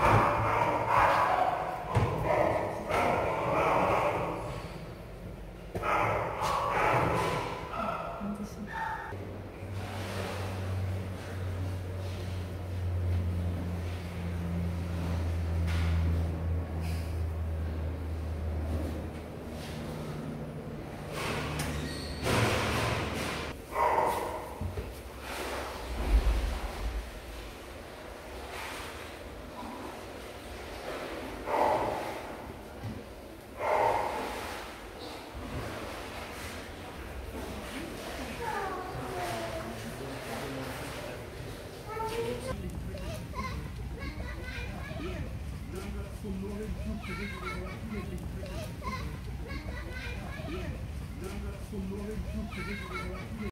you 何だそのノリを尊敬してるわけねえ。